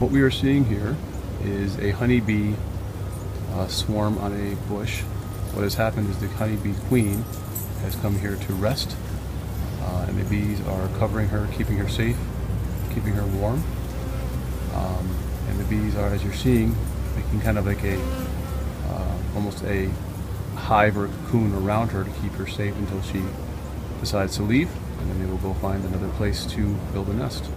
What we are seeing here is a honeybee uh, swarm on a bush. What has happened is the honeybee queen has come here to rest, uh, and the bees are covering her, keeping her safe, keeping her warm. Um, and the bees are, as you're seeing, making kind of like a uh, almost a hive or cocoon around her to keep her safe until she decides to leave, and then they will go find another place to build a nest.